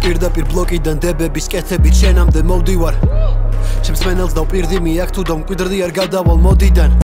პირდაპირ ბლოკიდან დებების კეთებით შენამდე მოვდივარ. ჩემს მენელს დავპირდი მიაქ თუ დამკვიდრდი არ გადავალ მოდიდან.